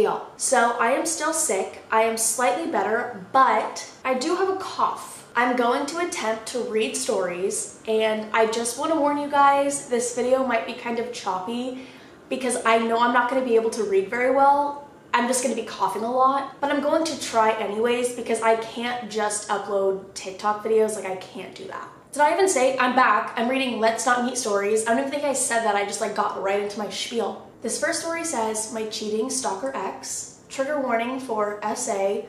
Y'all, so I am still sick. I am slightly better, but I do have a cough. I'm going to attempt to read stories, and I just want to warn you guys, this video might be kind of choppy because I know I'm not going to be able to read very well. I'm just going to be coughing a lot, but I'm going to try anyways because I can't just upload TikTok videos, like I can't do that. Did I even say I'm back? I'm reading Let's Not Meet Stories. I don't even think I said that, I just like got right into my spiel. This first story says, My cheating stalker ex, trigger warning for SA,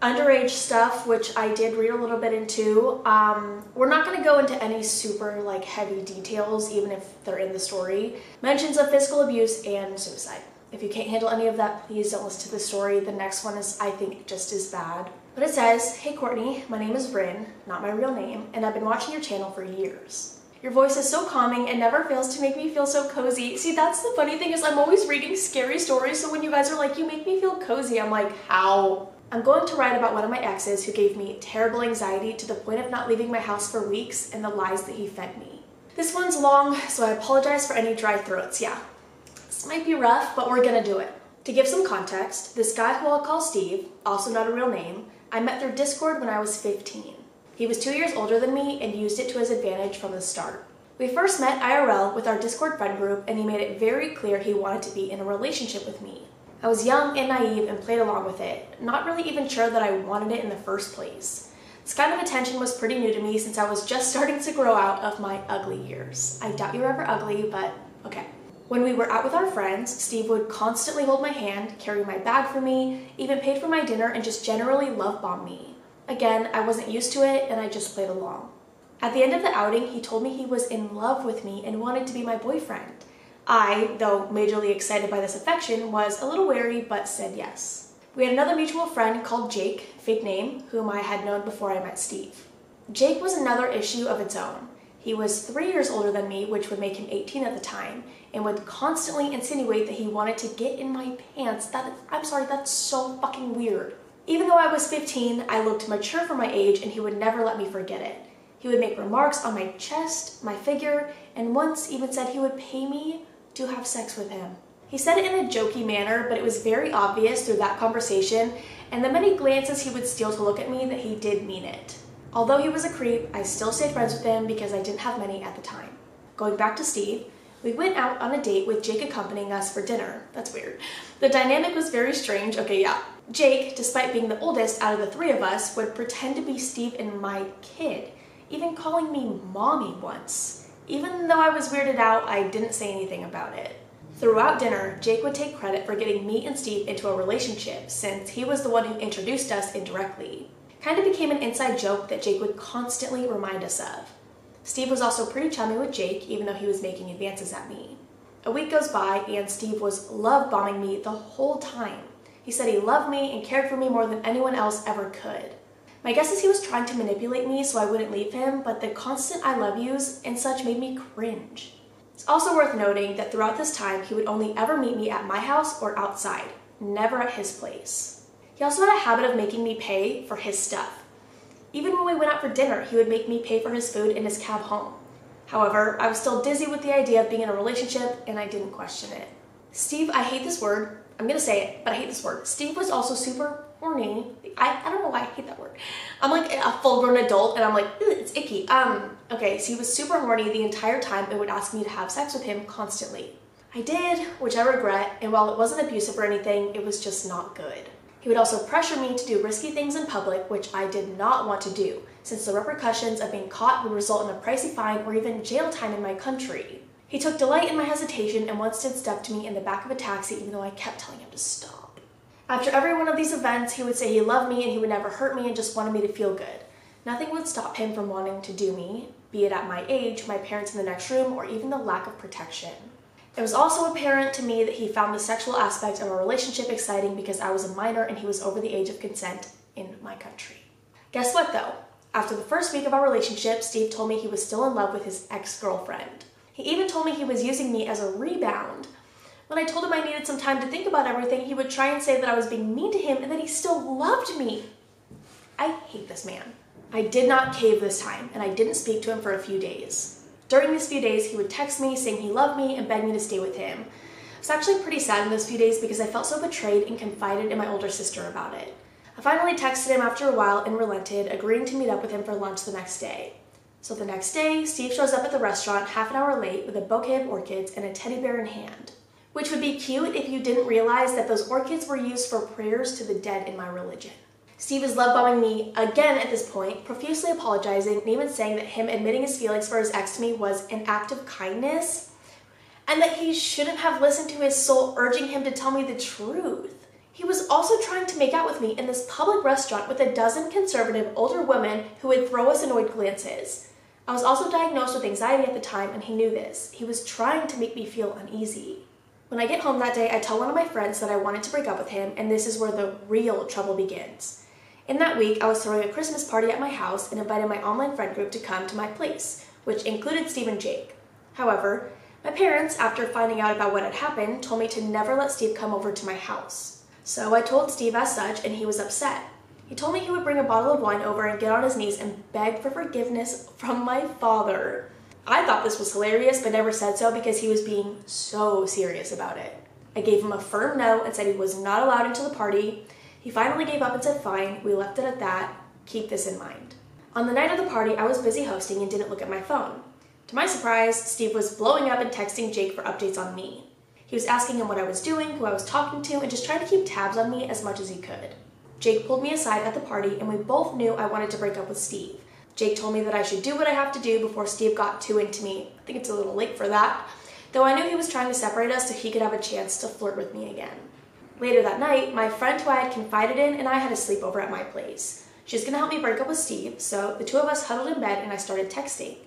underage stuff, which I did read a little bit into. Um, we're not gonna go into any super like heavy details, even if they're in the story. Mentions of physical abuse and suicide. If you can't handle any of that, please don't listen to the story. The next one is, I think, just as bad. But it says, Hey Courtney, my name is Bryn, not my real name, and I've been watching your channel for years. Your voice is so calming and never fails to make me feel so cozy. See, that's the funny thing is I'm always reading scary stories, so when you guys are like, you make me feel cozy, I'm like, how? I'm going to write about one of my exes who gave me terrible anxiety to the point of not leaving my house for weeks and the lies that he fed me. This one's long, so I apologize for any dry throats. Yeah, this might be rough, but we're gonna do it. To give some context, this guy who I'll call Steve, also not a real name, I met through Discord when I was 15. He was two years older than me and used it to his advantage from the start. We first met IRL with our Discord friend group and he made it very clear he wanted to be in a relationship with me. I was young and naive and played along with it, not really even sure that I wanted it in the first place. This kind of attention was pretty new to me since I was just starting to grow out of my ugly years. I doubt you were ever ugly, but okay. When we were out with our friends, Steve would constantly hold my hand, carry my bag for me, even paid for my dinner, and just generally love bomb me. Again, I wasn't used to it and I just played along. At the end of the outing, he told me he was in love with me and wanted to be my boyfriend. I, though majorly excited by this affection, was a little wary but said yes. We had another mutual friend called Jake, fake name, whom I had known before I met Steve. Jake was another issue of its own. He was three years older than me, which would make him 18 at the time, and would constantly insinuate that he wanted to get in my pants. That I'm sorry, that's so fucking weird. Even though I was 15, I looked mature for my age and he would never let me forget it. He would make remarks on my chest, my figure, and once even said he would pay me to have sex with him. He said it in a jokey manner, but it was very obvious through that conversation and the many glances he would steal to look at me that he did mean it. Although he was a creep, I still stayed friends with him because I didn't have many at the time. Going back to Steve, we went out on a date with Jake accompanying us for dinner. That's weird. The dynamic was very strange. Okay, yeah. Jake, despite being the oldest out of the three of us, would pretend to be Steve and my kid, even calling me mommy once. Even though I was weirded out, I didn't say anything about it. Throughout dinner, Jake would take credit for getting me and Steve into a relationship since he was the one who introduced us indirectly. Kind of became an inside joke that Jake would constantly remind us of. Steve was also pretty chummy with Jake, even though he was making advances at me. A week goes by, and Steve was love bombing me the whole time. He said he loved me and cared for me more than anyone else ever could. My guess is he was trying to manipulate me so I wouldn't leave him, but the constant I love yous and such made me cringe. It's also worth noting that throughout this time, he would only ever meet me at my house or outside, never at his place. He also had a habit of making me pay for his stuff. Even when we went out for dinner, he would make me pay for his food in his cab home. However, I was still dizzy with the idea of being in a relationship and I didn't question it. Steve, I hate this word. I'm gonna say it, but I hate this word. Steve was also super horny. I, I don't know why I hate that word. I'm like a full grown adult and I'm like, it's icky. Um, okay, so he was super horny the entire time and would ask me to have sex with him constantly. I did, which I regret, and while it wasn't abusive or anything, it was just not good. He would also pressure me to do risky things in public, which I did not want to do, since the repercussions of being caught would result in a pricey fine or even jail time in my country. He took delight in my hesitation and once stood stuck to me in the back of a taxi even though I kept telling him to stop. After every one of these events, he would say he loved me and he would never hurt me and just wanted me to feel good. Nothing would stop him from wanting to do me, be it at my age, my parents in the next room, or even the lack of protection. It was also apparent to me that he found the sexual aspect of our relationship exciting because I was a minor and he was over the age of consent in my country. Guess what though? After the first week of our relationship, Steve told me he was still in love with his ex-girlfriend. He even told me he was using me as a rebound. When I told him I needed some time to think about everything, he would try and say that I was being mean to him and that he still loved me. I hate this man. I did not cave this time, and I didn't speak to him for a few days. During these few days, he would text me saying he loved me and beg me to stay with him. I was actually pretty sad in those few days because I felt so betrayed and confided in my older sister about it. I finally texted him after a while and relented, agreeing to meet up with him for lunch the next day. So the next day, Steve shows up at the restaurant half an hour late with a bouquet of orchids and a teddy bear in hand. Which would be cute if you didn't realize that those orchids were used for prayers to the dead in my religion. Steve is love bombing me again at this point, profusely apologizing and even saying that him admitting his feelings for his ex to me was an act of kindness and that he shouldn't have listened to his soul urging him to tell me the truth. He was also trying to make out with me in this public restaurant with a dozen conservative older women who would throw us annoyed glances. I was also diagnosed with anxiety at the time, and he knew this. He was trying to make me feel uneasy. When I get home that day, I tell one of my friends that I wanted to break up with him, and this is where the real trouble begins. In that week, I was throwing a Christmas party at my house and invited my online friend group to come to my place, which included Steve and Jake. However, my parents, after finding out about what had happened, told me to never let Steve come over to my house. So I told Steve as such, and he was upset. He told me he would bring a bottle of wine over and get on his knees and beg for forgiveness from my father. I thought this was hilarious, but never said so because he was being so serious about it. I gave him a firm no and said he was not allowed into the party. He finally gave up and said, fine, we left it at that. Keep this in mind. On the night of the party, I was busy hosting and didn't look at my phone. To my surprise, Steve was blowing up and texting Jake for updates on me. He was asking him what I was doing, who I was talking to, and just trying to keep tabs on me as much as he could. Jake pulled me aside at the party, and we both knew I wanted to break up with Steve. Jake told me that I should do what I have to do before Steve got too into me. I think it's a little late for that, though I knew he was trying to separate us so he could have a chance to flirt with me again. Later that night, my friend who I had confided in and I had a sleepover at my place. She's gonna help me break up with Steve, so the two of us huddled in bed and I started texting.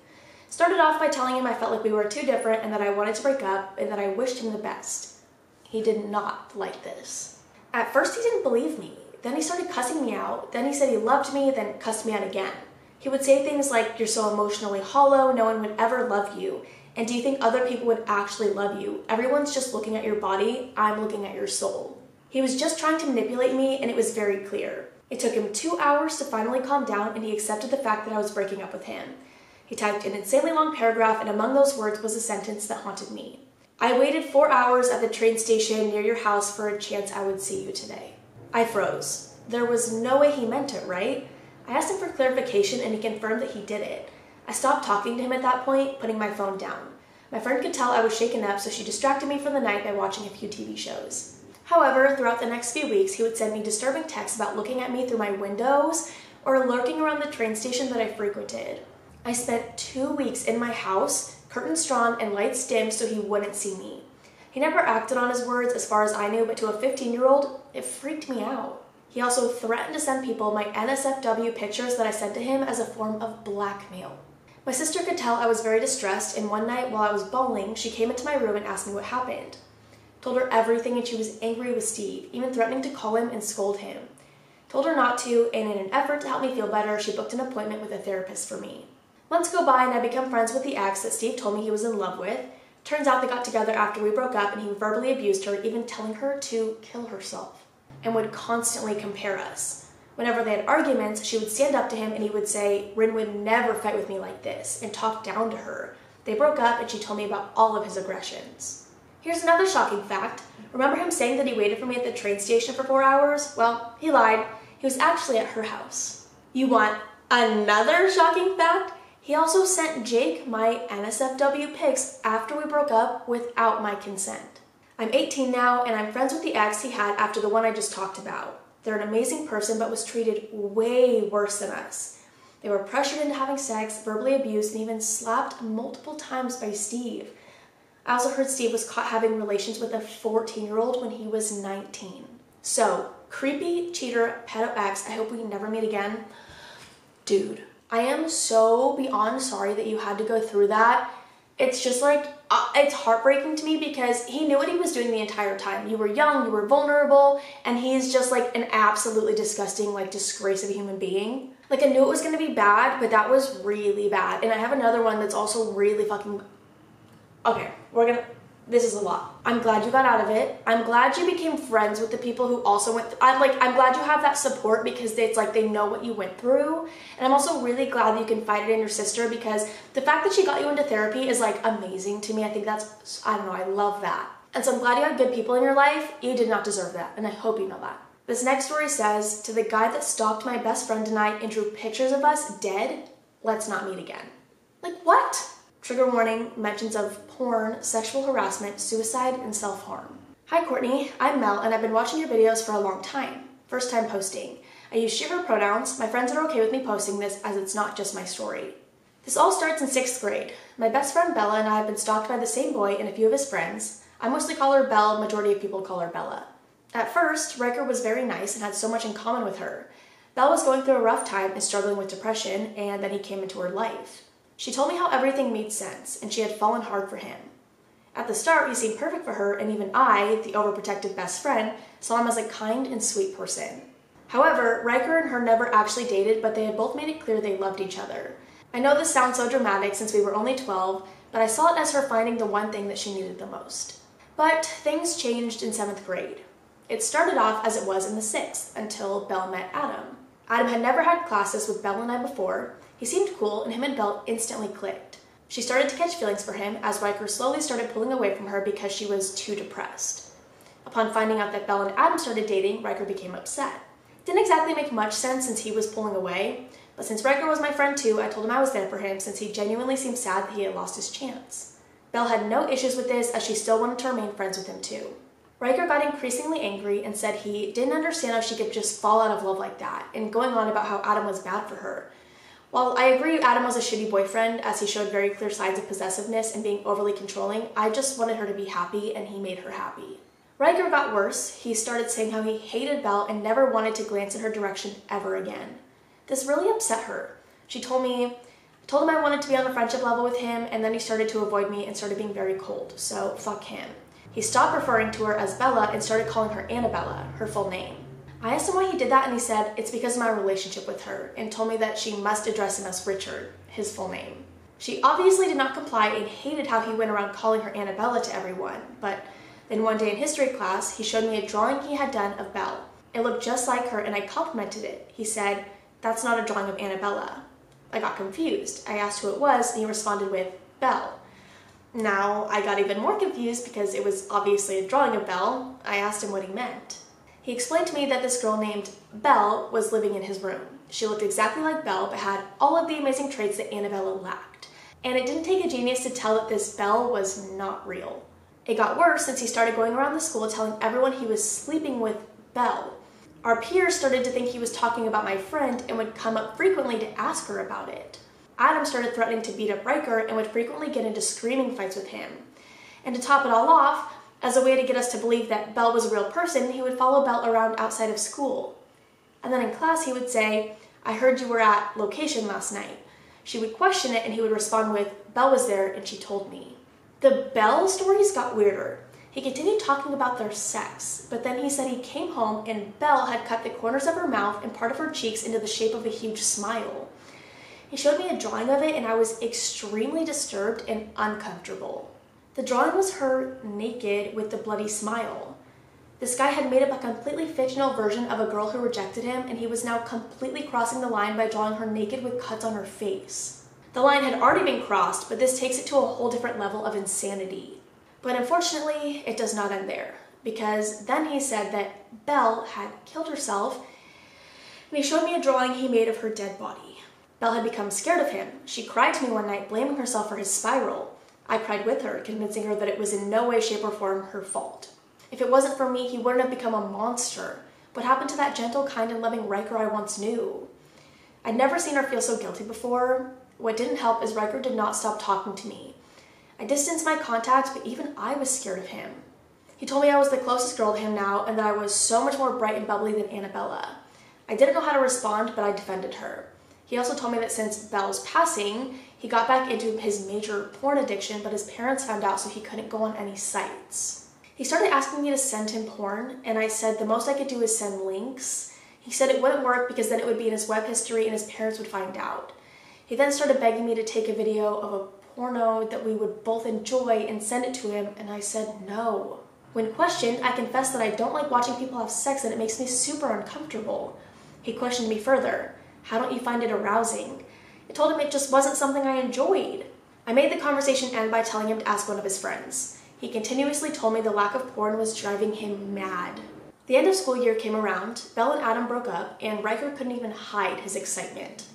Started off by telling him I felt like we were too different and that I wanted to break up and that I wished him the best. He did not like this. At first, he didn't believe me. Then he started cussing me out. Then he said he loved me, then cussed me out again. He would say things like, You're so emotionally hollow, no one would ever love you. And do you think other people would actually love you? Everyone's just looking at your body, I'm looking at your soul. He was just trying to manipulate me, and it was very clear. It took him two hours to finally calm down, and he accepted the fact that I was breaking up with him. He typed an insanely long paragraph, and among those words was a sentence that haunted me. I waited four hours at the train station near your house for a chance I would see you today. I froze. There was no way he meant it, right? I asked him for clarification and he confirmed that he did it. I stopped talking to him at that point, putting my phone down. My friend could tell I was shaken up, so she distracted me for the night by watching a few TV shows. However, throughout the next few weeks, he would send me disturbing texts about looking at me through my windows or lurking around the train station that I frequented. I spent two weeks in my house, curtains drawn and lights dimmed so he wouldn't see me. He never acted on his words as far as I knew, but to a 15 year old, it freaked me out. He also threatened to send people my NSFW pictures that I sent to him as a form of blackmail. My sister could tell I was very distressed, and one night while I was bowling, she came into my room and asked me what happened. Told her everything, and she was angry with Steve, even threatening to call him and scold him. Told her not to, and in an effort to help me feel better, she booked an appointment with a therapist for me. Months go by and I become friends with the ex that Steve told me he was in love with. Turns out they got together after we broke up and he verbally abused her, even telling her to kill herself, and would constantly compare us. Whenever they had arguments, she would stand up to him and he would say, Bryn would never fight with me like this, and talk down to her. They broke up and she told me about all of his aggressions. Here's another shocking fact. Remember him saying that he waited for me at the train station for four hours? Well, he lied. He was actually at her house. You want another shocking fact? He also sent Jake my NSFW pics after we broke up without my consent. I'm 18 now and I'm friends with the ex he had after the one I just talked about. They're an amazing person but was treated way worse than us. They were pressured into having sex, verbally abused, and even slapped multiple times by Steve. I also heard Steve was caught having relations with a 14 year old when he was 19. So, creepy, cheater, pedo ex, I hope we never meet again. Dude. I am so beyond sorry that you had to go through that. It's just like, uh, it's heartbreaking to me because he knew what he was doing the entire time. You were young, you were vulnerable, and he's just like an absolutely disgusting, like, disgrace of a human being. Like, I knew it was gonna be bad, but that was really bad. And I have another one that's also really fucking. Okay, we're gonna this is a lot. I'm glad you got out of it. I'm glad you became friends with the people who also went. Th- I'm like, I'm glad you have that support because it's like they know what you went through. And I'm also really glad that you confided in your sister because the fact that she got you into therapy is like amazing to me. I think that's, I don't know, I love that. And so I'm glad you had good people in your life. You did not deserve that, and I hope you know that. This next story says To the guy that stalked my best friend tonight and drew pictures of us dead, let's not meet again. Like, what? Trigger warning mentions of porn, sexual harassment, suicide, and self harm. Hi, Courtney. I'm Mel, and I've been watching your videos for a long time. First time posting. I use she, her pronouns. My friends are okay with me posting this as it's not just my story. This all starts in sixth grade. My best friend Bella and I have been stalked by the same boy and a few of his friends. I mostly call her Belle, majority of people call her Bella. At first, Riker was very nice and had so much in common with her. Belle was going through a rough time and struggling with depression, and then he came into her life. She told me how everything made sense, and she had fallen hard for him. At the start, he seemed perfect for her, and even I, the overprotective best friend, saw him as a kind and sweet person. However, Riker and her never actually dated, but they had both made it clear they loved each other. I know this sounds so dramatic since we were only 12, but I saw it as her finding the one thing that she needed the most. But things changed in 7th grade. It started off as it was in the 6th, until Belle met Adam. Adam had never had classes with Belle and I before. He seemed cool, and him and Belle instantly clicked. She started to catch feelings for him as Riker slowly started pulling away from her because she was too depressed. Upon finding out that Belle and Adam started dating, Riker became upset. Didn't exactly make much sense since he was pulling away, but since Riker was my friend too, I told him I was there for him since he genuinely seemed sad that he had lost his chance. Belle had no issues with this as she still wanted to remain friends with him too. Riker got increasingly angry and said he didn't understand how she could just fall out of love like that, and going on about how Adam was bad for her. While I agree Adam was a shitty boyfriend as he showed very clear signs of possessiveness and being overly controlling, I just wanted her to be happy and he made her happy. Riker got worse. He started saying how he hated Belle and never wanted to glance in her direction ever again. This really upset her. She told me, told him I wanted to be on a friendship level with him, and then he started to avoid me and started being very cold, so fuck him. He stopped referring to her as Bella and started calling her Annabella, her full name. I asked him why he did that, and he said it's because of my relationship with her, and told me that she must address him as Richard, his full name. She obviously did not comply and hated how he went around calling her Annabella to everyone, but then one day in history class, he showed me a drawing he had done of Belle. It looked just like her, and I complimented it. He said, that's not a drawing of Annabella. I got confused. I asked who it was, and he responded with, Belle. Now, I got even more confused because it was obviously a drawing of Belle. I asked him what he meant. He explained to me that this girl named Belle was living in his room. She looked exactly like Belle, but had all of the amazing traits that Annabella lacked. And it didn't take a genius to tell that this Belle was not real. It got worse since he started going around the school telling everyone he was sleeping with Belle. Our peers started to think he was talking about my friend and would come up frequently to ask her about it. Adam started threatening to beat up Riker and would frequently get into screaming fights with him. And to top it all off, as a way to get us to believe that Belle was a real person, he would follow Belle around outside of school. And then in class, he would say, I heard you were at location last night. She would question it and he would respond with, Belle was there and she told me. The Belle stories got weirder. He continued talking about their sex, but then he said he came home and Belle had cut the corners of her mouth and part of her cheeks into the shape of a huge smile. He showed me a drawing of it and I was extremely disturbed and uncomfortable. The drawing was her naked with the bloody smile. This guy had made up a completely fictional version of a girl who rejected him and he was now completely crossing the line by drawing her naked with cuts on her face. The line had already been crossed, but this takes it to a whole different level of insanity. But unfortunately, it does not end there, because then he said that Belle had killed herself, and he showed me a drawing he made of her dead body. Belle had become scared of him. She cried to me one night, blaming herself for his spiral. I cried with her, convincing her that it was in no way, shape, or form her fault. If it wasn't for me, he wouldn't have become a monster. What happened to that gentle, kind, and loving Riker I once knew? I'd never seen her feel so guilty before. What didn't help is Riker did not stop talking to me. I distanced my contacts, but even I was scared of him. He told me I was the closest girl to him now and that I was so much more bright and bubbly than Annabella. I didn't know how to respond, but I defended her. He also told me that since Belle's passing, he got back into his major porn addiction, but his parents found out so he couldn't go on any sites. He started asking me to send him porn, and I said the most I could do is send links. He said it wouldn't work because then it would be in his web history and his parents would find out. He then started begging me to take a video of a porno that we would both enjoy and send it to him, and I said no. When questioned, I confessed that I don't like watching people have sex and it makes me super uncomfortable. He questioned me further. How don't you find it arousing? I told him it just wasn't something I enjoyed. I made the conversation end by telling him to ask one of his friends. He continuously told me the lack of porn was driving him mad. The end of school year came around, Belle and Adam broke up, and Riker couldn't even hide his excitement.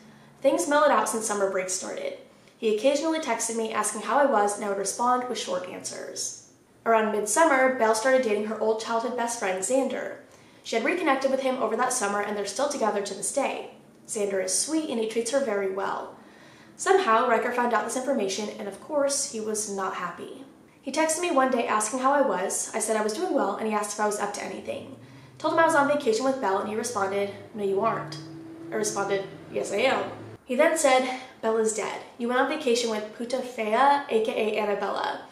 Things mellowed out since summer break started. He occasionally texted me asking how I was, and I would respond with short answers. Around midsummer, Belle started dating her old childhood best friend, Xander. She had reconnected with him over that summer, and they're still together to this day. Xander is sweet and he treats her very well. Somehow, Riker found out this information, and of course, he was not happy. He texted me one day asking how I was. I said I was doing well, and he asked if I was up to anything. Told him I was on vacation with Belle, and he responded, No, you aren't. I responded, Yes, I am. He then said, Bella's dead. You went on vacation with Puta Fea, aka Annabella.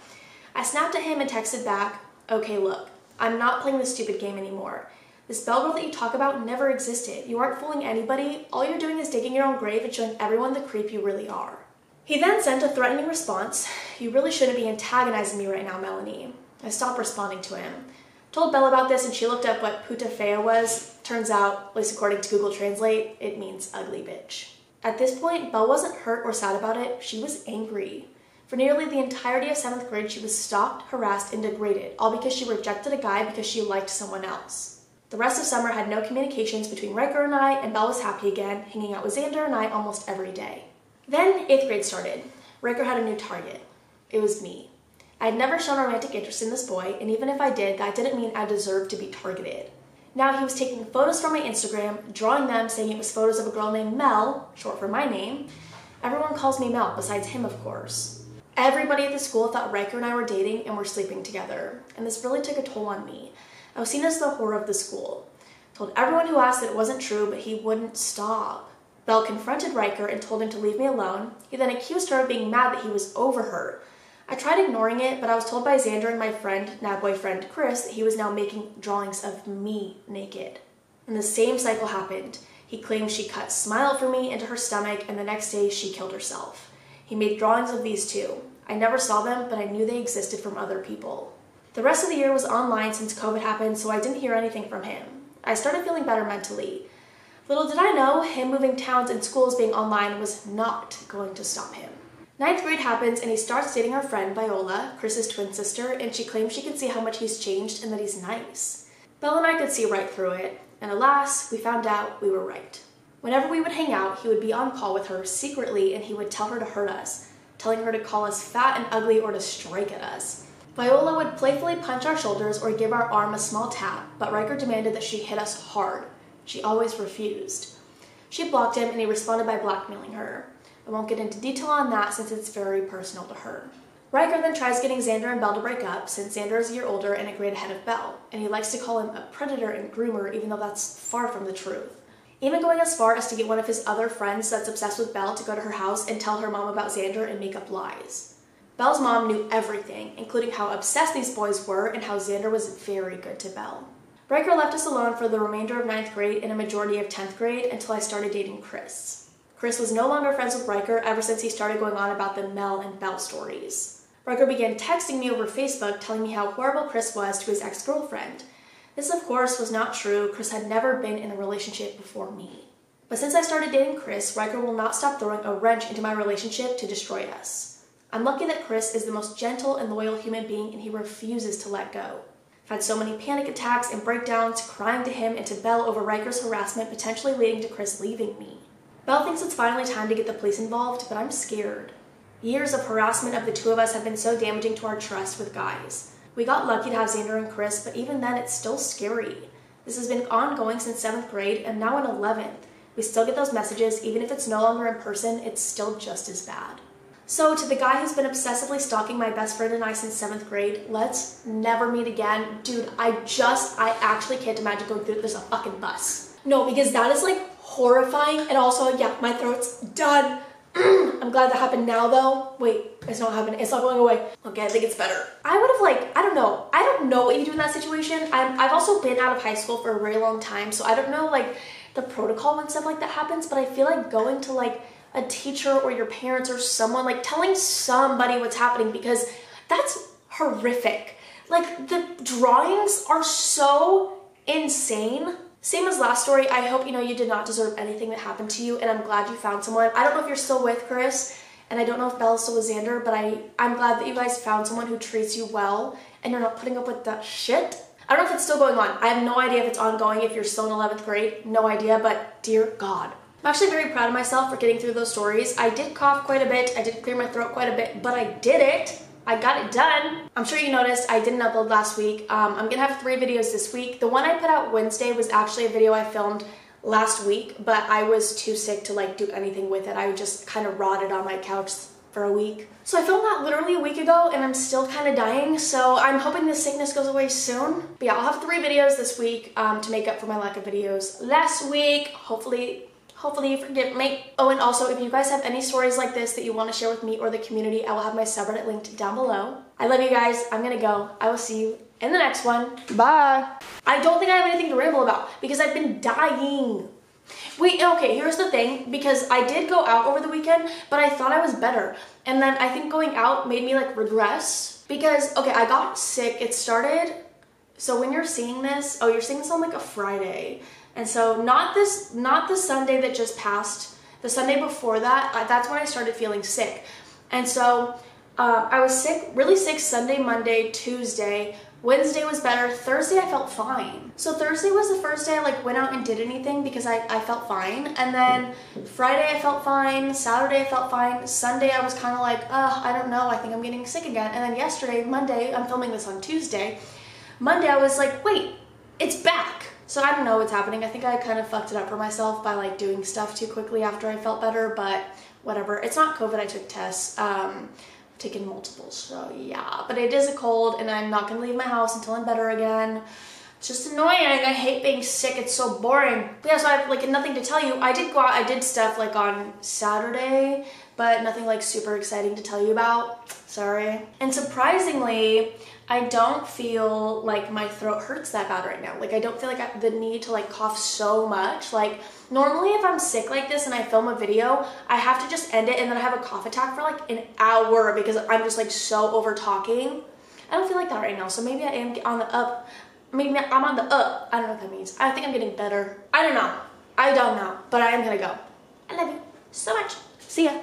I snapped at him and texted back, Okay, look, I'm not playing this stupid game anymore. This Belle girl that you talk about never existed. You aren't fooling anybody. All you're doing is digging your own grave and showing everyone the creep you really are. He then sent a threatening response. You really shouldn't be antagonizing me right now, Melanie. I stopped responding to him. Told Belle about this and she looked up what puta fea was. Turns out, at least according to Google Translate, it means ugly bitch. At this point, Belle wasn't hurt or sad about it, she was angry. For nearly the entirety of 7th grade, she was stalked, harassed, and degraded, all because she rejected a guy because she liked someone else. The rest of summer had no communications between Riker and I, and Belle was happy again, hanging out with Xander and I almost every day. Then 8th grade started. Riker had a new target. It was me. I had never shown romantic interest in this boy, and even if I did, that didn't mean I deserved to be targeted. Now he was taking photos from my Instagram, drawing them, saying it was photos of a girl named Mel, short for my name. Everyone calls me Mel, besides him, of course. Everybody at the school thought Riker and I were dating and were sleeping together, and this really took a toll on me. I was seen as the whore of the school. Told everyone who asked that it wasn't true, but he wouldn't stop. Belle confronted Riker and told him to leave me alone. He then accused her of being mad that he was over her. I tried ignoring it, but I was told by Xander and my friend, now boyfriend Chris, that he was now making drawings of me naked. And the same cycle happened. He claimed she cut Smile for me into her stomach, and the next day she killed herself. He made drawings of these two. I never saw them, but I knew they existed from other people. The rest of the year was online since COVID happened, so I didn't hear anything from him. I started feeling better mentally. Little did I know, him moving towns and schools being online was not going to stop him. Ninth grade happens and he starts dating our friend Viola, Chris's twin sister, and she claims she can see how much he's changed and that he's nice. Belle and I could see right through it, and alas, we found out we were right. Whenever we would hang out, he would be on call with her secretly and he would tell her to hurt us, telling her to call us fat and ugly or to strike at us. Viola would playfully punch our shoulders or give our arm a small tap, but Riker demanded that she hit us hard, she always refused. She blocked him and he responded by blackmailing her. I won't get into detail on that since it's very personal to her. Riker then tries getting Xander and Belle to break up since Xander is a year older and a grade ahead of Belle, and he likes to call him a predator and groomer even though that's far from the truth. Even going as far as to get one of his other friends that's obsessed with Belle to go to her house and tell her mom about Xander and make up lies. Belle's mom knew everything, including how obsessed these boys were and how Xander was very good to Belle. Riker left us alone for the remainder of 9th grade and a majority of 10th grade until I started dating Chris. Chris was no longer friends with Riker ever since he started going on about the Mel and Belle stories. Riker began texting me over Facebook telling me how horrible Chris was to his ex-girlfriend. This, of course, was not true. Chris had never been in a relationship before me. But since I started dating Chris, Riker will not stop throwing a wrench into my relationship to destroy us. I'm lucky that Chris is the most gentle and loyal human being and he refuses to let go. I've had so many panic attacks and breakdowns, crying to him and to Belle over Riker's harassment, potentially leading to Chris leaving me. Belle thinks it's finally time to get the police involved, but I'm scared. Years of harassment of the two of us have been so damaging to our trust with guys. We got lucky to have Xander and Chris, but even then it's still scary. This has been ongoing since 7th grade and now in 11th. We still get those messages, even if it's no longer in person, it's still just as bad. So, to the guy who's been obsessively stalking my best friend and I since seventh grade, let's never meet again. Dude, I just, I actually can't imagine going through this a fucking bus. No, because that is like horrifying. And also, yeah, my throat's done. I'm glad that happened now though. Wait, it's not happening. It's not going away. Okay, I think it's better. I would have like, I don't know. I don't know what you do in that situation. I'm, I've also been out of high school for a very long time, so I don't know like the protocol when stuff like that happens, but I feel like going to like a teacher or your parents or someone, like telling somebody what's happening because that's horrific. Like the drawings are so insane. Same as last story, I hope you know you did not deserve anything that happened to you and I'm glad you found someone. I don't know if you're still with Chris, and I don't know if Bella's still with Xander, but I, I'm glad that you guys found someone who treats you well and you're not putting up with that shit. I don't know if it's still going on. I have no idea if it's ongoing, if you're still in 11th grade. No idea, but dear God. I'm actually very proud of myself for getting through those stories. I did cough quite a bit. I did clear my throat quite a bit, but I did it. I got it done. I'm sure you noticed I didn't upload last week. Um, I'm gonna have three videos this week. The one I put out Wednesday was actually a video I filmed last week, but I was too sick to like do anything with it. I just kind of rotted on my couch for a week. So I filmed that literally a week ago and I'm still kind of dying. So I'm hoping this sickness goes away soon. But yeah, I'll have three videos this week um, to make up for my lack of videos last week. Hopefully Hopefully you forgive me. Oh, and also if you guys have any stories like this that you want to share with me or the community, I will have my subreddit linked down below. I love you guys. I'm gonna go. I will see you in the next one. Bye. I don't think I have anything to ramble about because I've been dying. Wait, okay, here's the thing, because I did go out over the weekend, but I thought I was better. And then I think going out made me like regress because, okay, I got sick. It started, so when you're seeing this, oh, you're seeing this on like a Friday. And so not this, not the Sunday that just passed, the Sunday before that, that's when I started feeling sick. And so uh, I was sick, really sick Sunday, Monday, Tuesday. Wednesday was better. Thursday I felt fine. So Thursday was the first day I like went out and did anything because I, I felt fine. And then Friday I felt fine. Saturday I felt fine. Sunday I was kind of like, uh, I don't know. I think I'm getting sick again. And then yesterday, Monday, I'm filming this on Tuesday. Monday I was like, wait, it's back. So I don't know what's happening. I think I kind of fucked it up for myself by like doing stuff too quickly after I felt better, but whatever. It's not COVID, I took tests. Um, taken multiple, so yeah. But it is a cold and I'm not gonna leave my house until I'm better again. It's just annoying. I hate being sick. It's so boring. But yeah, so I have like nothing to tell you. I did go out, I did stuff like on Saturday, but nothing like super exciting to tell you about. Sorry. And surprisingly, I don't feel like my throat hurts that bad right now. Like I don't feel like I, the need to like cough so much. Like normally if I'm sick like this and I film a video, I have to just end it and then I have a cough attack for like an hour because I'm just like so over talking. I don't feel like that right now. So maybe I am on the up. Maybe I'm on the up. I don't know what that means. I think I'm getting better. I don't know. I don't know. But I am gonna go. I love you so much. See ya.